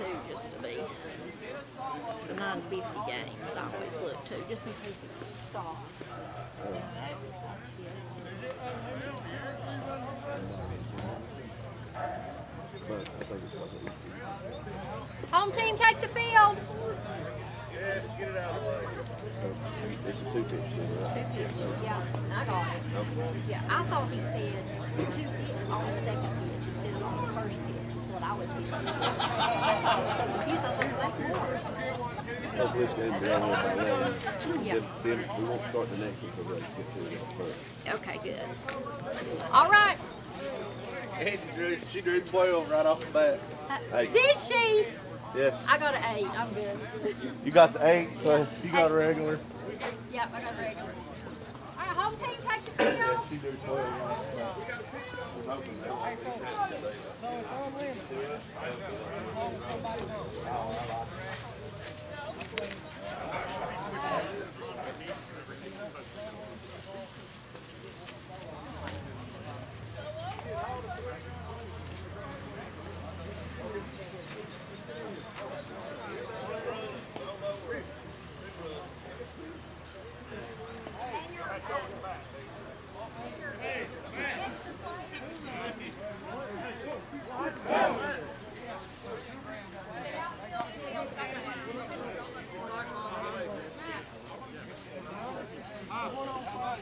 too, just to be. It's a 950 game, but I always look too, just in case it stops. But I think it's like a Easter. Home team, take the field. So it's a two pitch right? Two pitches, yeah, I got it. Yeah, I thought he said two pitches on the second was so confused, I was like, that's more. Hopefully this game will be on by. Yeah. Then, then we won't start the next one until we get to it first. Okay, good. All right. Angie drew, she drew 12 right off the bat. Uh, Hey. Did she? Yeah. I got an eight. I'm good. You got the eight, so you got a regular. Yep, I got a regular. Home team, take the field. She drew 12 right off the bat.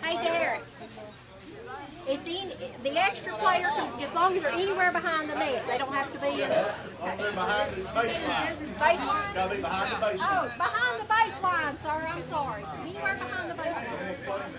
Hey, Derek. It's in, the extra player, can, as long as they're anywhere behind the net, they don't have to be in. They're Okay. behind the baseline. Baseline? Gotta be behind the baseline. Oh, behind the baseline, sir, I'm sorry. Anywhere behind the baseline.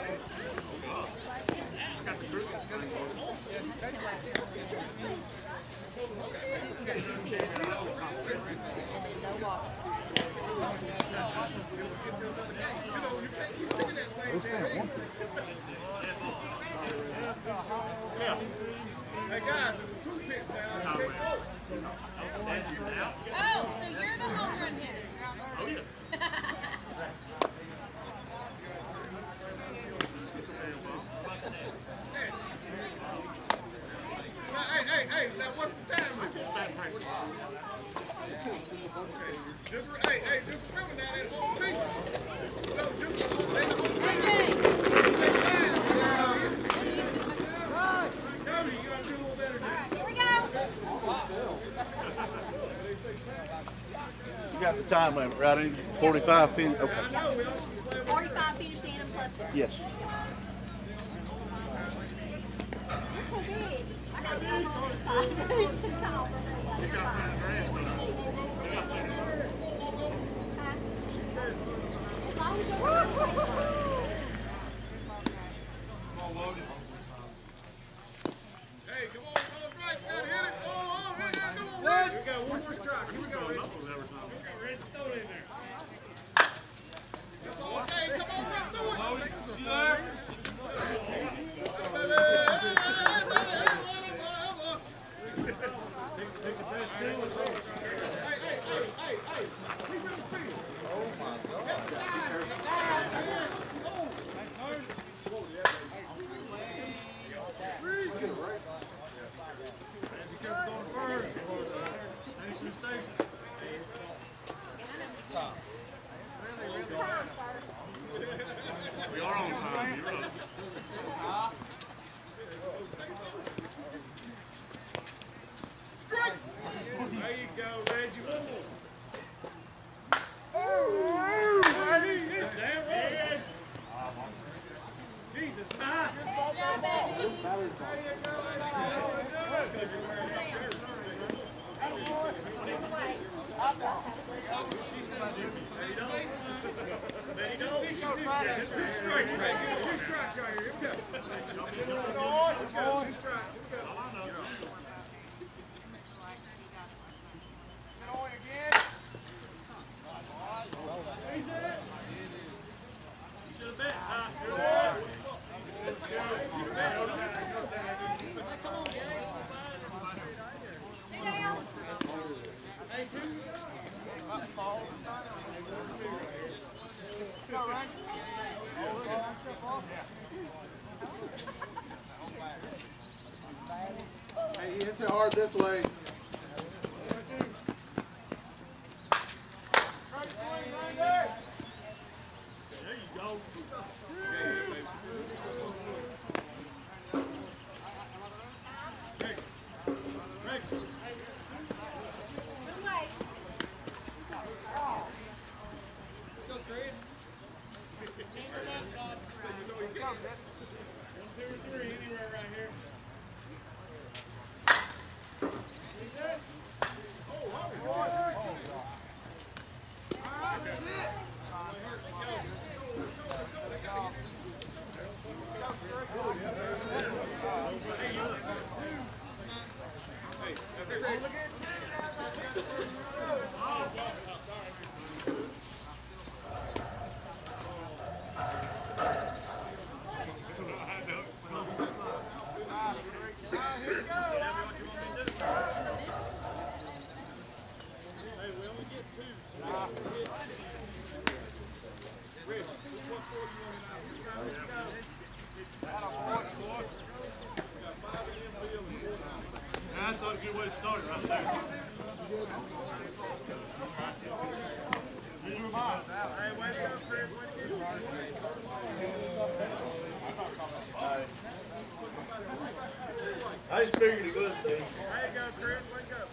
Okay. Got the time limit, right? Angie? 45 pin. Okay. I know, we also play with 45 finish in and plus one. Yes. You're too big. I got on this side. Woo-hoo-hoo! There hard this way. There you go. Hey, hey. Good way. Go, Chris. One, two, or three, anywhere right here. Hey, we only get two. Rick, which one for you want to know? Got five of them, Bill, and one of them. That's not a good way to start it right there. Hey, way to go, Chris. Way to go. I just There you go, Chris. Way to go.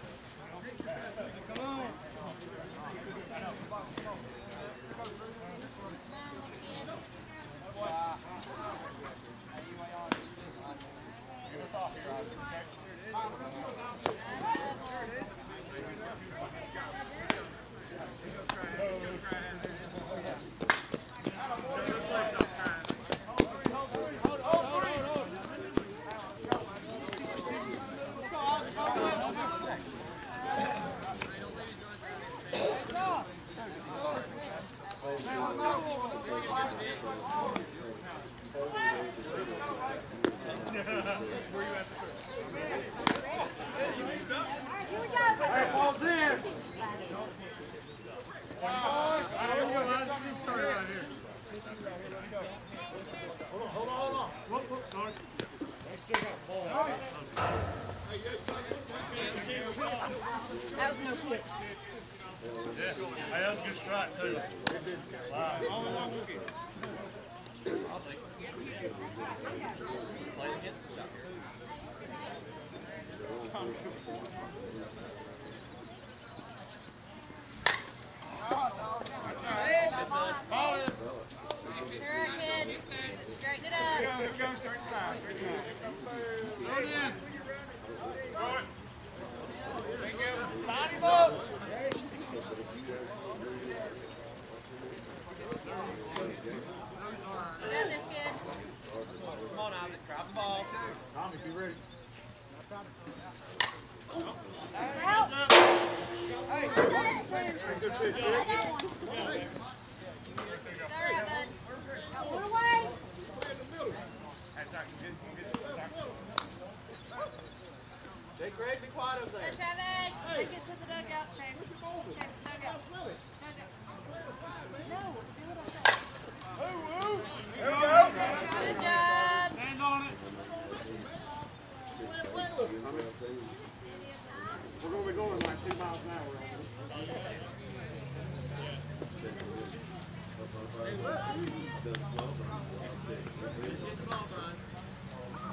Here we go. Ball's in. There you go, Alex. You start right here. Hold on, hold on, hold on. Whoop, whoop, sorry. That was no quick. Hey, that was a good strike too. Wow. You're right, kid. Straighten it up. Here we go, straight line, straight line. Throw it in. Throw it. There you go. Sign him up. Got this, kid. Come on, Isaac, drop the ball. Tommy, be ready. Out. Good pitch, Chris. It's all right, bud. One away. Jay Craig, be quiet over there. Hey, Travis. Take it to the dugout, Chase. Chase, dugout. Dugout. There we go. Good job. Stand on it. We're gonna be going like two miles an hour.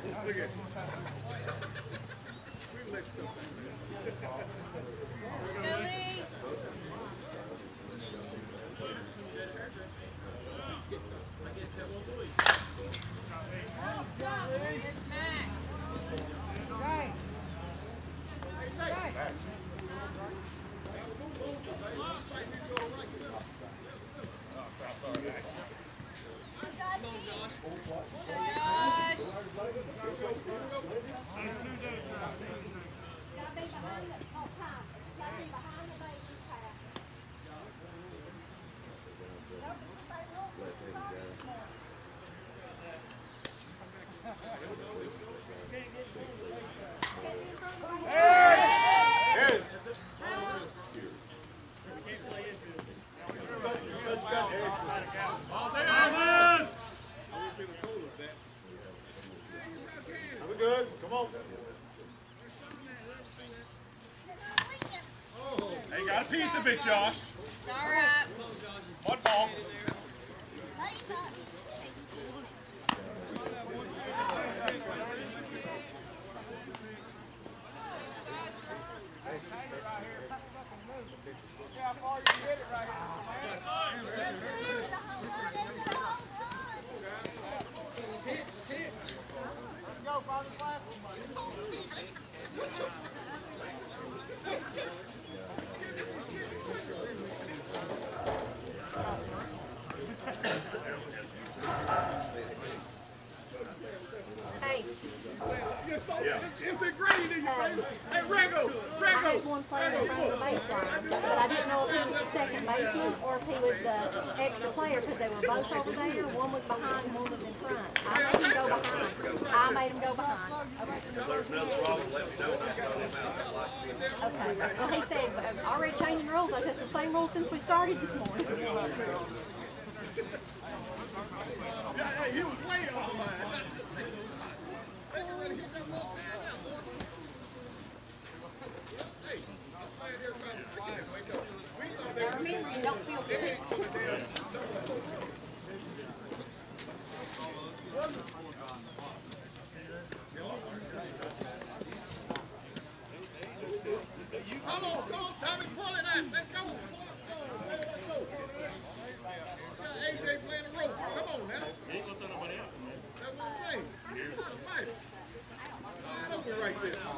Billy. Good Hey, a piece of it, Josh. All right. One ball. Hey, It's a green in your face. Hey, Rego, I Rego. had one player in front of the baseline, but I didn't know if he was the second baseman or if he was the extra player because they were both over there. One was behind, and one was in front. I made him go behind. I made him go behind. Okay. Okay. Well, he said, "Uh, already changing rules. I said, it's the same rules since we started this morning. Hey, he was way over the line. Don't feel good. Come on, come on, Tommy, pull it out. Let's go. AJ playing the. Come on now. Ain't gonna nobody out. I'm right there.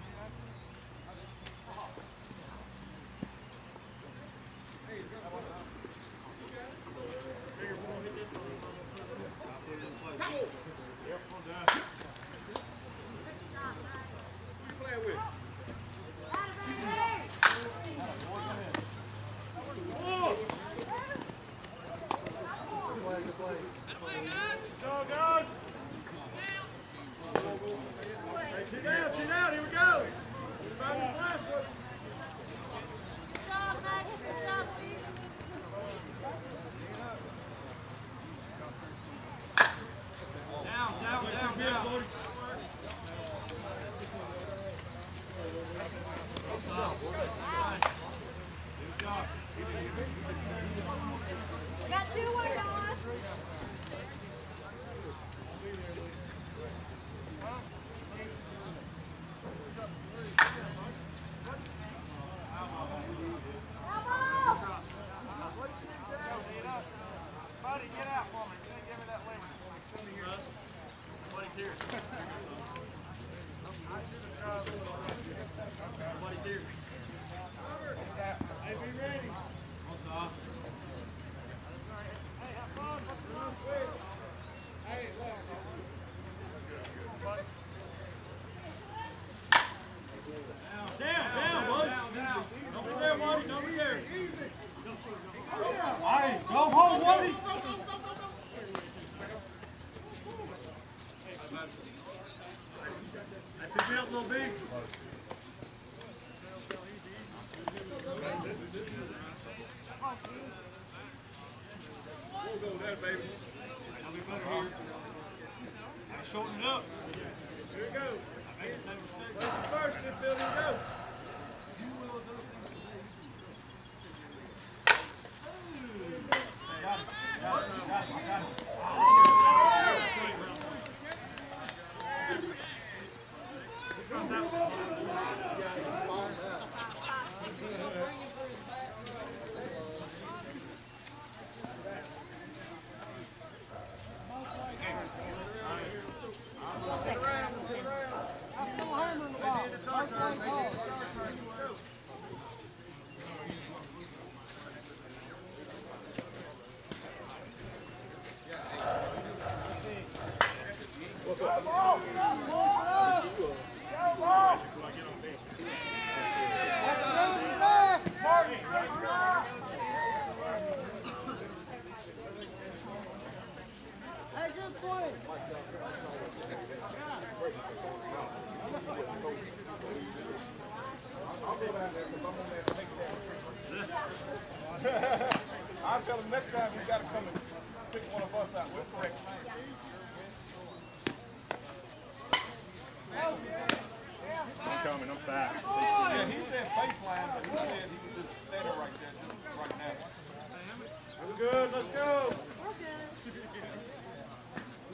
Let's go. We're good.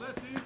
Let's eat.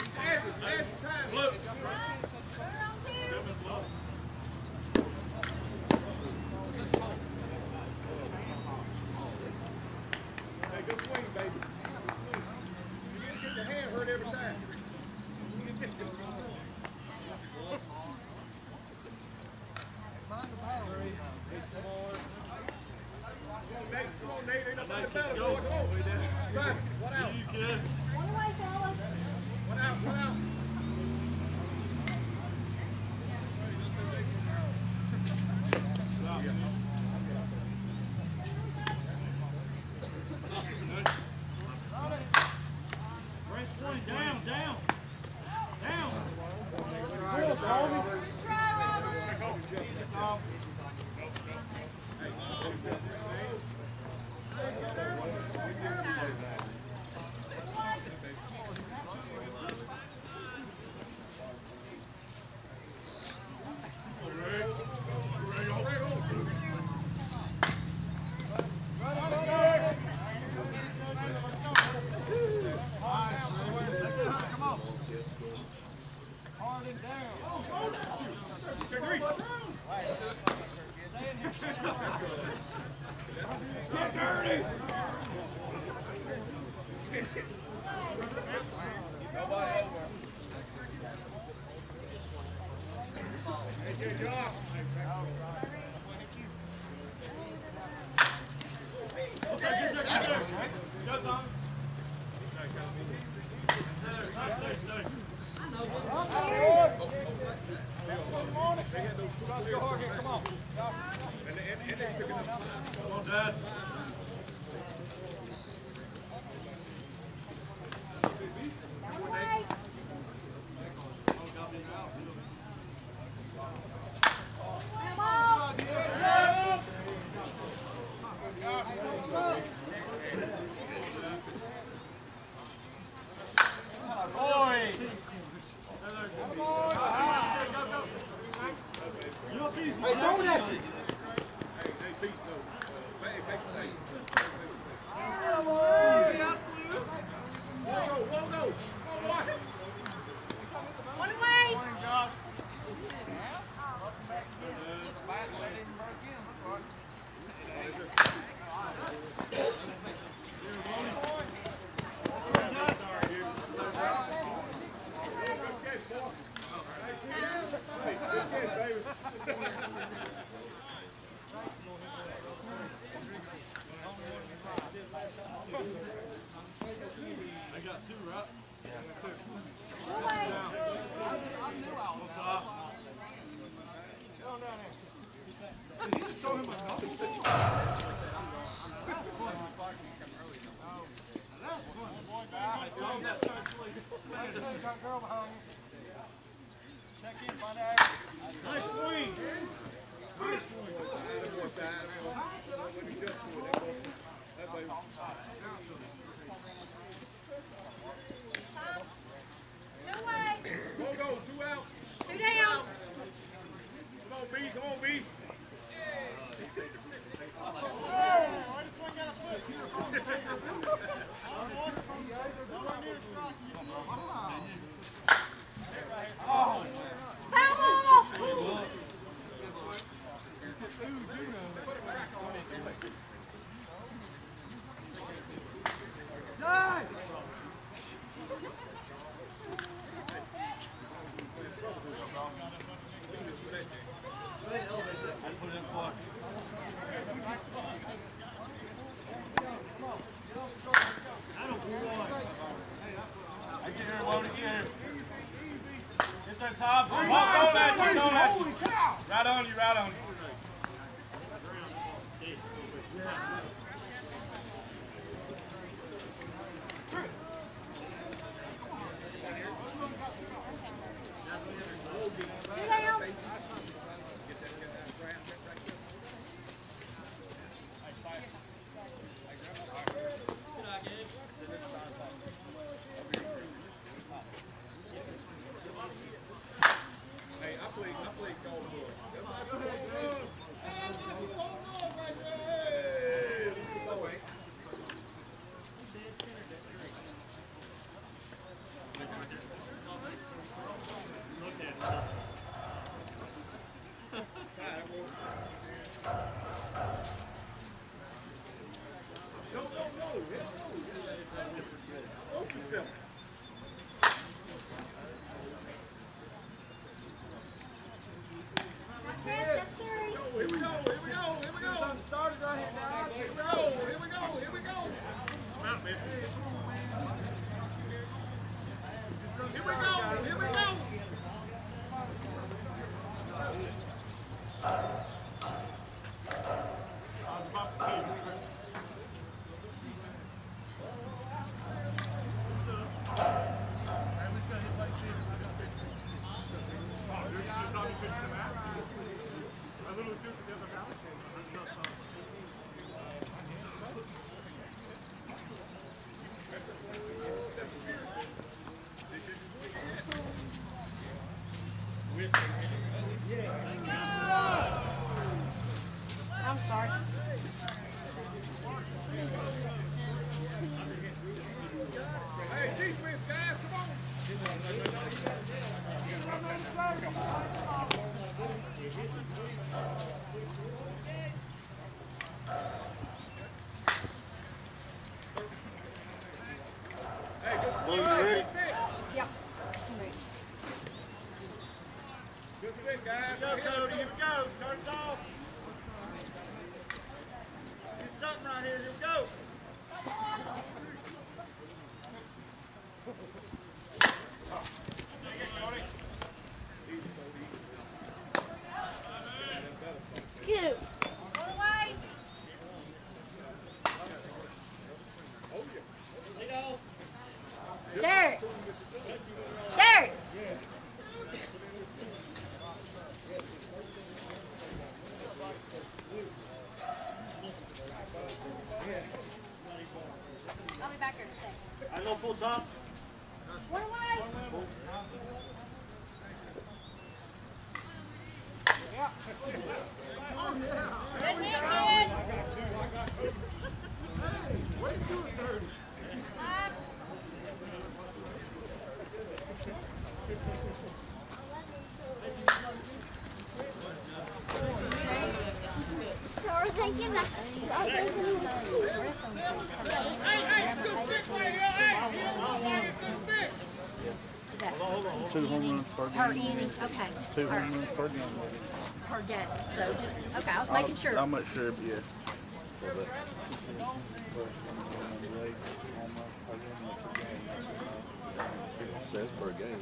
Average, average time. Look. Hey, throw that shit. 자. or any, okay. Two all right, hundred per game. per game. so, okay, I was making sure. How much sure, yeah. Says per game,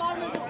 var mı?